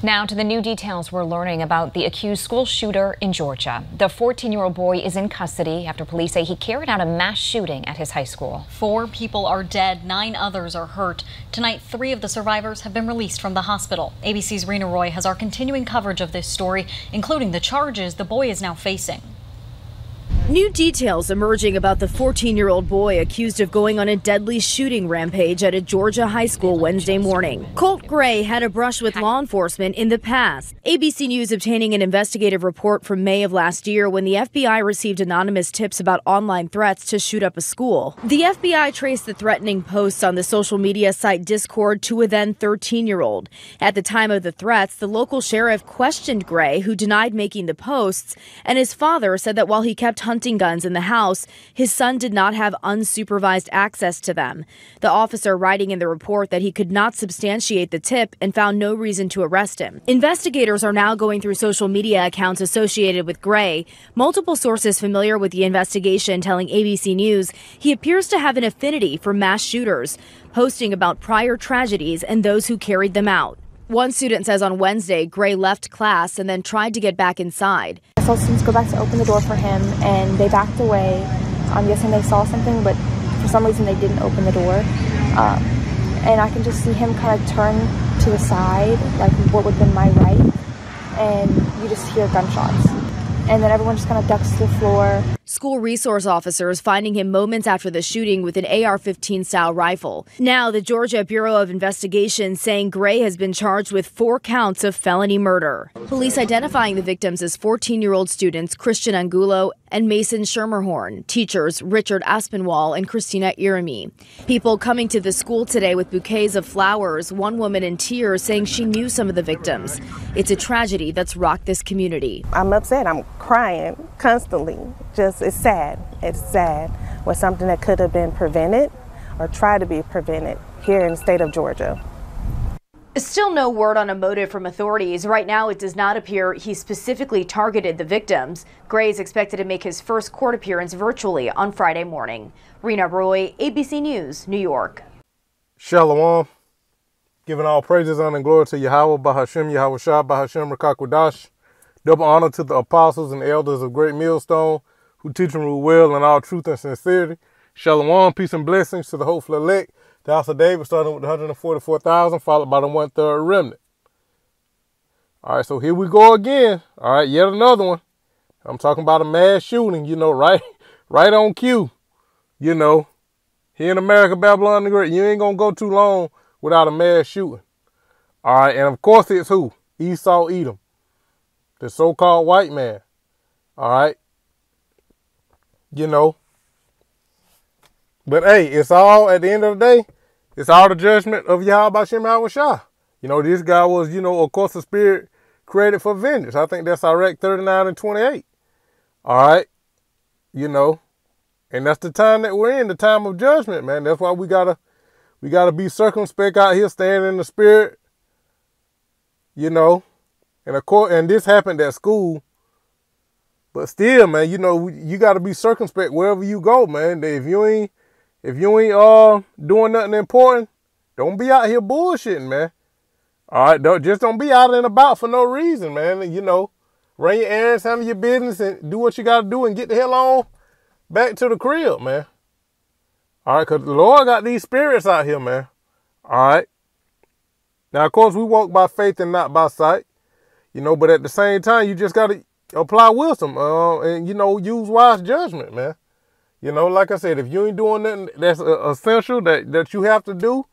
Now to the new details we're learning about the accused school shooter in Georgia. The 14 year old boy is in custody after police say he carried out a mass shooting at his high school. Four people are dead, nine others are hurt. Tonight, three of the survivors have been released from the hospital. ABC's Rena Roy has our continuing coverage of this story, including the charges the boy is now facing. New details emerging about the 14 year old boy accused of going on a deadly shooting rampage at a Georgia high school Wednesday morning. Colt Gray had a brush with law enforcement in the past. ABC News obtaining an investigative report from May of last year when the FBI received anonymous tips about online threats to shoot up a school. The FBI traced the threatening posts on the social media site Discord to a then 13 year old. At the time of the threats, the local sheriff questioned Gray, who denied making the posts, and his father said that while he kept hunting hunting guns in the house, his son did not have unsupervised access to them. The officer writing in the report that he could not substantiate the tip and found no reason to arrest him. Investigators are now going through social media accounts associated with Gray. Multiple sources familiar with the investigation telling ABC News he appears to have an affinity for mass shooters, posting about prior tragedies and those who carried them out. One student says on Wednesday, Gray left class and then tried to get back inside. Saw go back to open the door for him and they backed away. I'm guessing they saw something, but for some reason they didn't open the door. Um, and I can just see him kind of turn to the side, like what would have been my right, and you just hear gunshots. And then everyone just kind of ducks to the floor. School resource officers finding him moments after the shooting with an AR 15 style rifle. Now, the Georgia Bureau of Investigation saying Gray has been charged with four counts of felony murder. Police identifying the victims as 14 year old students Christian Angulo and Mason Schermerhorn, teachers Richard Aspinwall and Cristina Irimie. People coming to the school today with bouquets of flowers, one woman in tears saying she knew some of the victims. It's a tragedy that's rocked this community. I'm upset. I'm crying constantly. Just it's, sad. It's sad. Was something that could have been prevented or tried to be prevented here in the state of Georgia. Still no word on a motive from authorities. Right now, it does not appear he specifically targeted the victims. Gray is expected to make his first court appearance virtually on Friday morning. Rena Roy, ABC News, New York. Shalom. Giving all praises, and glory to Yahweh, Bahashem, Yahweh Shah, Bahashem, Rakakwadash. Double honor to the apostles and elders of Great Millstone who teach and rule well in all truth and sincerity. Shalom, peace and blessings to the hopeful elect. The house of David, starting with 144,000, followed by the one third remnant. All right, so here we go again. All right, yet another one. I'm talking about a mass shooting, you know, right, right on cue. You know, here in America, Babylon the Great, you ain't gonna go too long without a mass shooting. All right, and of course it's who? Esau Edom, the so-called white man. All right, you know. But hey, it's all at the end of the day, it's all the judgment of Yahweh Shem Shah. You know, this guy was, you know, of course, the spirit created for vengeance. I think that's Sirach 39 and 28. All right. You know, and that's the time that we're in, the time of judgment, man. That's why we gotta we gotta be circumspect out here, standing in the spirit. You know. And of course and this happened at school but still, man, you know, you got to be circumspect wherever you go, man. If you ain't, if you ain't uh doing nothing important, don't be out here bullshitting, man. All right, don't just don't be out and about for no reason, man. You know, run your errands, handle your business, and do what you got to do, and get the hell on back to the crib, man. All right, cause the Lord got these spirits out here, man. All right. Now, of course, we walk by faith and not by sight. You know, but at the same time, you just gotta apply wisdom uh, and you know use wise judgment, man. You know, like I said, if you ain't doing nothing that's uh, essential that that you have to do,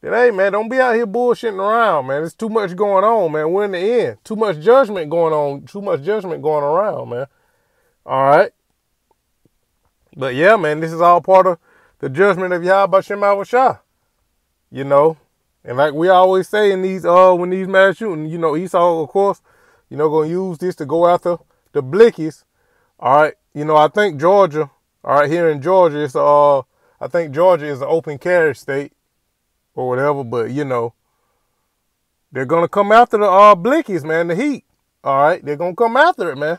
then hey, man, don't be out here bullshitting around, man. There's too much going on, man. We're in the end. Too much judgment going on. Too much judgment going around, man. All right. But yeah, man, this is all part of the judgment of Yahweh Shem Shah. You know, and like we always say in these uh when these mass shooting, you know, Esau, of course, you know, gonna use this to go after the Blickies. All right, you know, I think Georgia, all right, here in Georgia, it's uh, I think Georgia is an open carry state or whatever, but you know, they're gonna come after the uh Blickies, man, the Heat. All right, they're gonna come after it, man.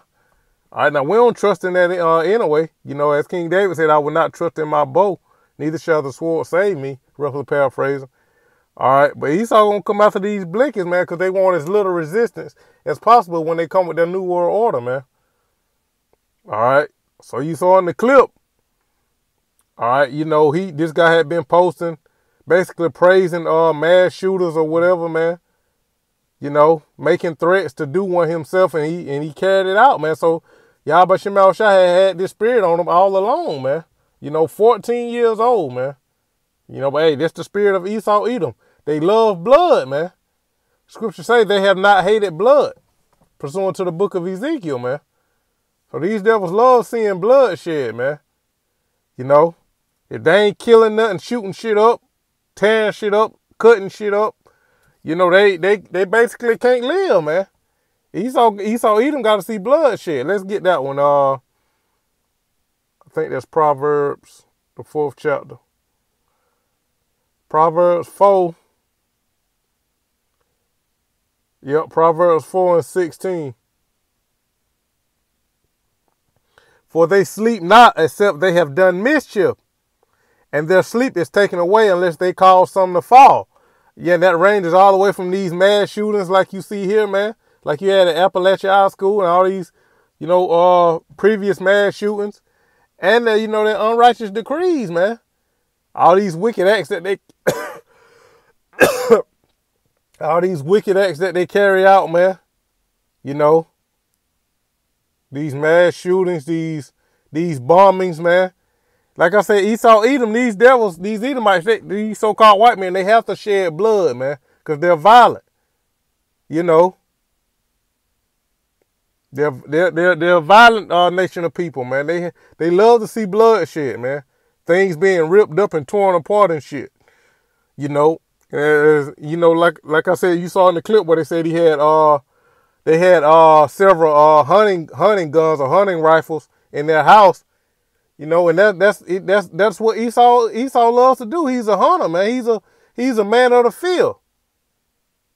All right, now we don't trust in that uh, anyway. You know, as King David said, I will not trust in my bow, neither shall the sword save me, roughly paraphrasing. All right, but Esau gonna come after these blinkies, man, because they want as little resistance as possible when they come with their new world order, man. All right, so you saw in the clip. All right, you know he this guy had been posting, basically praising uh mass shooters or whatever, man. You know, making threats to do one himself, and he and he carried it out, man. So Yahweh Shemal Shah had had this spirit on him all along, man. You know, 14 years old, man. You know, but hey, that's the spirit of Esau Edom. They love blood, man. Scripture say they have not hated blood, pursuant to the book of Ezekiel, man. So these devils love seeing blood shed, man. You know, if they ain't killing nothing, shooting shit up, tearing shit up, cutting shit up, you know, they they they basically can't live, man. Esau Esau Edom got to see blood shed. Let's get that one. Uh, I think that's Proverbs, the fourth chapter. Proverbs 4. Yep, Proverbs 4 and 16. For they sleep not except they have done mischief, and their sleep is taken away unless they cause some to fall. Yeah, that ranges all the way from these mass shootings like you see here, man. Like you had at Apalachee High School and all these, you know, uh previous mass shootings. And, you know, their unrighteous decrees, man. All these wicked acts that they all these wicked acts that they carry out, man. You know, these mass shootings, these these bombings, man. Like I said, Esau Edom, these devils, these Edomites, they, these so-called white men, they have to shed blood, man, because they're violent. You know, they're they're they're, they're a violent uh, nation of people, man. They they love to see bloodshed, man. Things being ripped up and torn apart and shit. You know, as you know, like like I said, you saw in the clip where they said he had uh they had uh several uh hunting hunting guns or hunting rifles in their house. You know, and that that's that's that's what Esau Esau loves to do. He's a hunter, man. He's a he's a man of the field.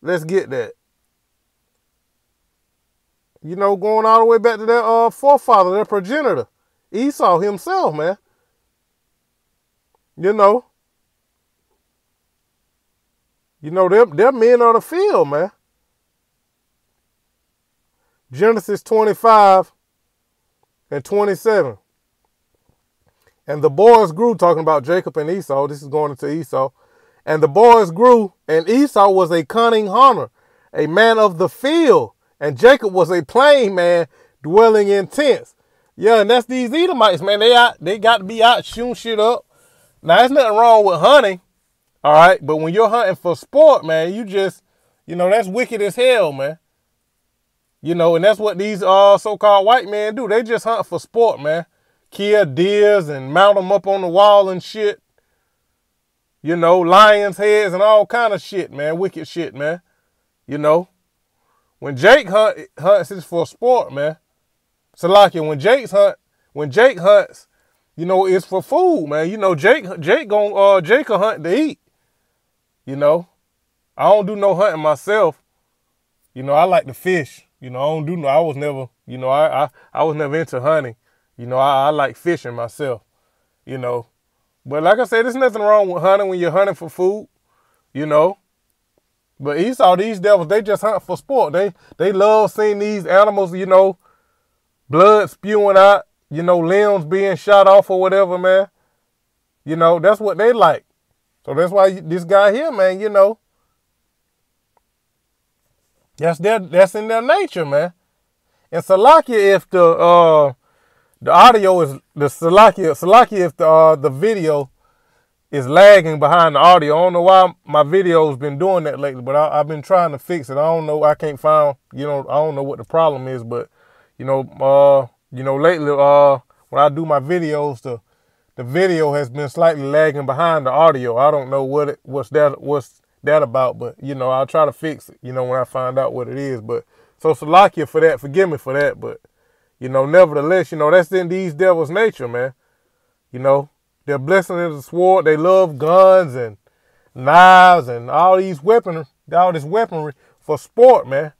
Let's get that. You know, going all the way back to their uh forefather, their progenitor, Esau himself, man. You know. You know, they're, they're men on the field, man. Genesis 25 and 27. And the boys grew, talking about Jacob and Esau. This is going into Esau. And the boys grew, and Esau was a cunning hunter, a man of the field. And Jacob was a plain man dwelling in tents. Yeah, and that's these Edomites, man. They out, they got to be out shooting shit up. Now, there's nothing wrong with hunting. All right. But when you're hunting for sport, man, you just, you know, that's wicked as hell, man. You know, and that's what these uh so-called white men do. They just hunt for sport, man. Kill deers and mount them up on the wall and shit. You know, lions' heads and all kind of shit, man. Wicked shit, man. You know. When Jake hunt, hunts, it's for sport, man. So like when Jake's hunt, when Jake hunts, you know, it's for food, man. You know, Jake Jake gon' uh Jake will hunt to eat. You know, I don't do no hunting myself. You know, I like to fish. You know, I don't do no. I was never, you know, I I, I was never into hunting. You know, I, I like fishing myself. You know, but like I said, there's nothing wrong with hunting when you're hunting for food. You know, but Esau, these devils, they just hunt for sport. They they love seeing these animals, you know, blood spewing out, you know, limbs being shot off or whatever, man. You know, that's what they like. So that's why this guy here, man, you know, that's their that's in their nature, man. And Salakia, if the uh the audio is the Salakia, Salakia, if the uh the video is lagging behind the audio. I don't know why my video's been doing that lately, but I, have been trying to fix it. I don't know. I can't find. You know, I don't know what the problem is, but you know, uh, you know, lately, uh, when I do my videos, the the video has been slightly lagging behind the audio. I don't know what it, what's that what's that about, but you know, I'll try to fix it, you know, when I find out what it is. But so Salakia for that, forgive me for that, but you know, nevertheless, you know, that's in these devils' nature, man. You know, they're blessing in the sword. They love guns and knives and all these weaponry, all this weaponry for sport, man.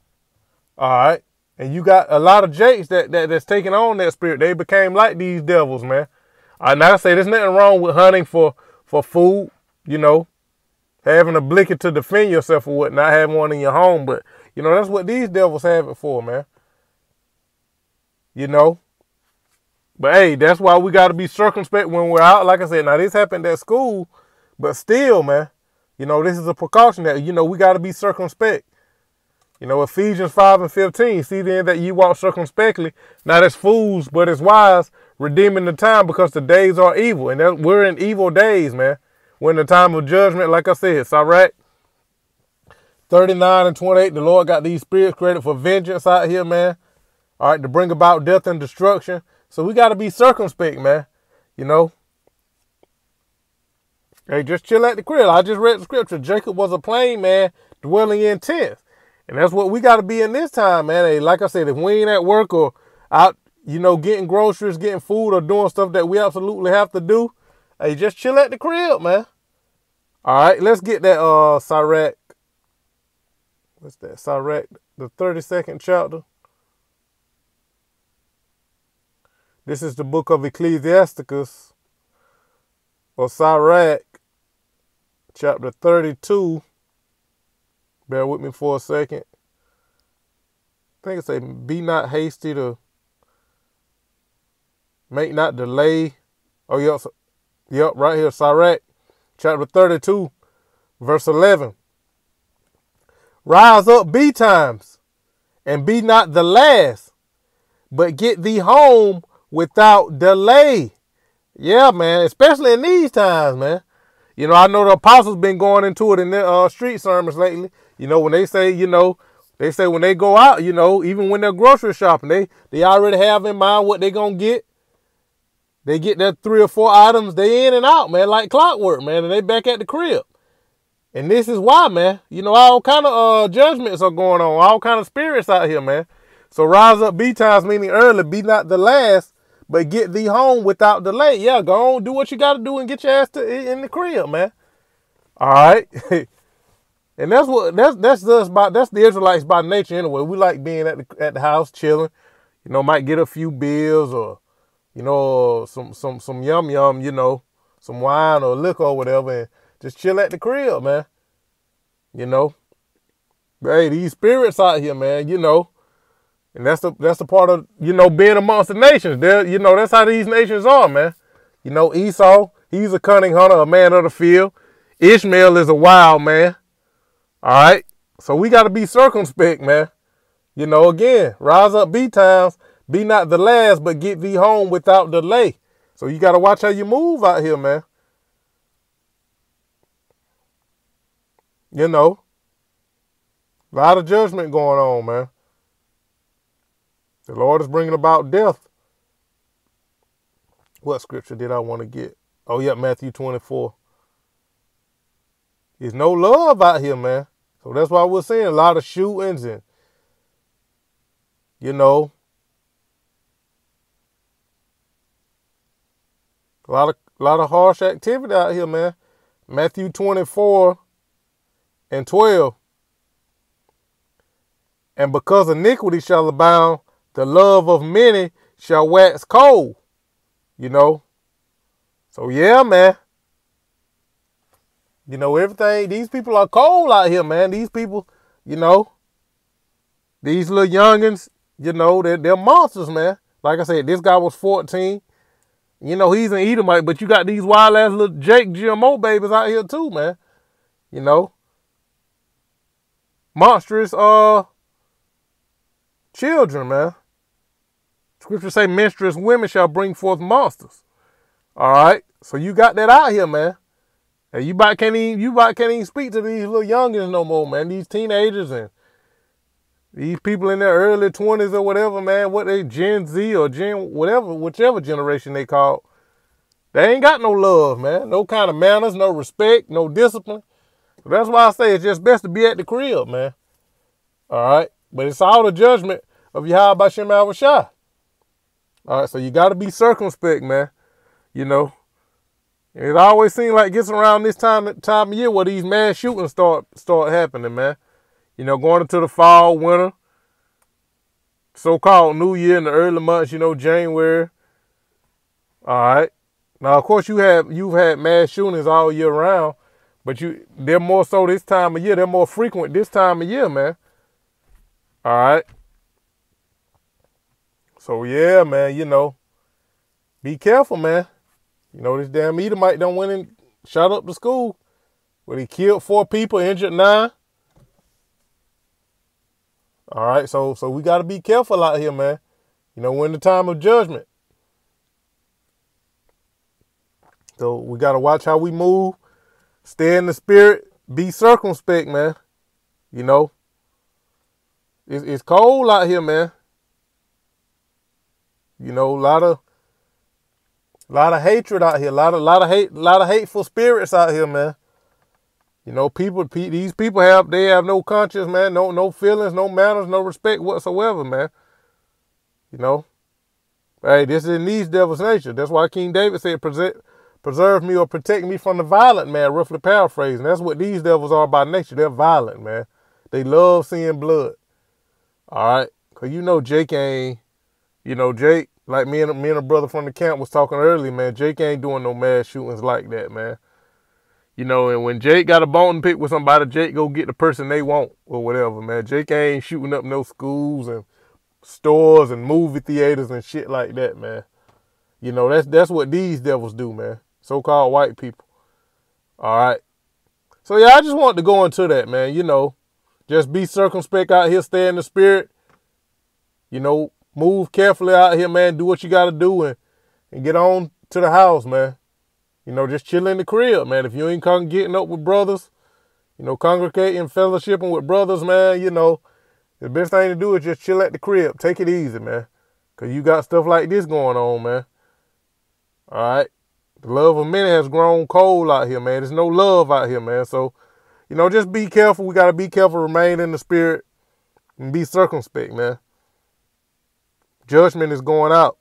All right. And you got a lot of jakes that, that that's taking on that spirit. They became like these devils, man. I now say there's nothing wrong with hunting for for food, you know. having a blicky to defend yourself or whatnot, having one in your home. But, you know, that's what these devils have it for, man. You know? But hey, that's why we got to be circumspect when we're out. Like I said, now this happened at school, but still, man, you know, this is a precaution that, you know, we got to be circumspect. You know, Ephesians 5 and 15, see then that you walk circumspectly, not as fools, but as wise, redeeming the time because the days are evil. And that, we're in evil days, man. We're in the time of judgment, like I said, it's all right. 39 and 28, the Lord got these spirits created for vengeance out here, man. All right, to bring about death and destruction. So we got to be circumspect, man. You know. Hey, just chill at the crib. I just read the scripture. Jacob was a plain man dwelling in tents. And that's what we got to be in this time, man. Hey, like I said, if we ain't at work or out, you know, getting groceries, getting food, or doing stuff that we absolutely have to do, hey, just chill at the crib, man. All right, let's get that uh Sirach. What's that? Sirach, the 32nd chapter. This is the book of Ecclesiasticus or Sirach, chapter 32 Bear with me for a second. I think it say, be not hasty to make not delay. Oh, yep, yep, right here, Sirach, chapter 32, verse 11. Rise up be times, and be not the last, but get thee home without delay. Yeah, man, especially in these times, man. You know, I know the apostles been going into it in their uh, street sermons lately. You know, when they say, you know, they say when they go out, you know, even when they're grocery shopping, they they already have in mind what they're gonna get. They get their three or four items, they in and out, man, like clockwork, man, and they back at the crib. And this is why, man. You know, all kind of uh, judgments are going on, all kind of spirits out here, man. So rise up, be times, meaning early, be not the last, but get thee home without delay. Yeah, go on, do what you got to do and get your ass to, in the crib, man. All right. And that's what that's that's us by that's the Israelites by nature anyway. We like being at the at the house chilling. You know, might get a few beers or you know some some some yum yum. You know, some wine or liquor or whatever, and just chill at the crib, man. You know, hey, these spirits out here, man. You know, and that's the that's the part of you know being amongst the nations. There, you know, that's how these nations are, man. You know, Esau, he's a cunning hunter, a man of the field. Ishmael is a wild man. All right. So we got to be circumspect, man. You know, again, rise up, be times, be not the last, but get thee home without delay. So you got to watch how you move out here, man. You know, a lot of judgment going on, man. The Lord is bringing about death. What scripture did I want to get? Oh, yeah, Matthew 24. There's no love out here, man. So that's why we're seeing a lot of shootings and, you know, a lot of a lot of harsh activity out here, man. Matthew 24 and 12. And because iniquity shall abound, the love of many shall wax cold. You know? So yeah, man. You know, everything, these people are cold out here, man. These people, you know, these little youngins, you know, they're, they're monsters, man. Like I said, this guy was 14. You know, he's an Edomite, but you got these wild ass little Jake GMO babies out here too, man. You know. Monstrous uh children, man. Scripture say menstruous women shall bring forth monsters. All right. So you got that out here, man. And you about can't even you about can't even speak to these little youngins no more, man. These teenagers and these people in their early twenties or whatever, man. What they Gen Z or Gen whatever, whichever generation they call, they ain't got no love, man. No kind of manners, no respect, no discipline. So that's why I say it's just best to be at the crib, man. All right, but it's all the judgment of Yahweh Shem Al All right, so you got to be circumspect, man. You know, it always seems like it gets around this time time of year where these mass shootings start start happening, man. You know, going into the fall, winter, so-called New Year in the early months, you know, January. All right. Now, of course, you have you've had mass shootings all year round, But you they're more so this time of year. They're more frequent this time of year, man. All right. So yeah, man, you know, be careful, man. You know, this damn Edomite done went and shot up the school where he killed four people, injured nine. All right, so so we gotta be careful out here, man. You know, we're in the time of judgment. So we gotta watch how we move, stay in the spirit, be circumspect, man. You know. It's it's cold out here, man. You know, a lot of a lot of hatred out here, a lot of lot of hate, a lot of hateful spirits out here, man. You know, people, these people have, they have no conscience, man, no, no feelings, no manners, no respect whatsoever, man. You know, hey, this is in these devils' nature. That's why King David said, preserve me or protect me from the violent, man, roughly paraphrasing. That's what these devils are by nature. They're violent, man. They love seeing blood. All right. Cause you know Jake ain't, you know, Jake, like me and me and a brother from the camp was talking earlier, man. Jake ain't doing no mass shootings like that, man. You know, and when Jake got a bone pick with somebody, Jake go get the person they want or whatever, man. Jake ain't shooting up no schools and stores and movie theaters and shit like that, man. You know, that's that's what these devils do, man. So-called white people. All right. So yeah, I just want to go into that, man. You know, just be circumspect out here, stay in the spirit. You know, move carefully out here, man. Do what you got to do and, and get on to the house, man. You know, just chill in the crib, man. If you ain't getting up with brothers, you know, congregating, fellowshipping with brothers, man, you know, the best thing to do is just chill at the crib. Take it easy, man. Because you got stuff like this going on, man. All right. The love of many has grown cold out here, man. There's no love out here, man. So, you know, just be careful. We got to be careful, remain in the spirit, and be circumspect, man. Judgment is going out.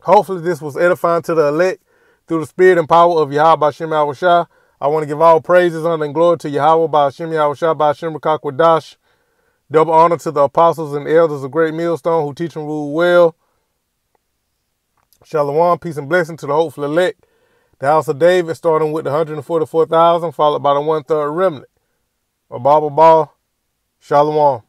Hopefully, this was edifying to the elect through the spirit and power of Yahweh Bashem Shah. I want to give all praises, honor, and glory to Yahweh by Bashem Yahushua Bashem Rakakwadash. Double honor to the apostles and elders of Great Millstone who teach and rule well. Shalom, peace and blessing to the hopeful elect. The house of David, starting with the 144,000, followed by the one third remnant. A ball. Shalom.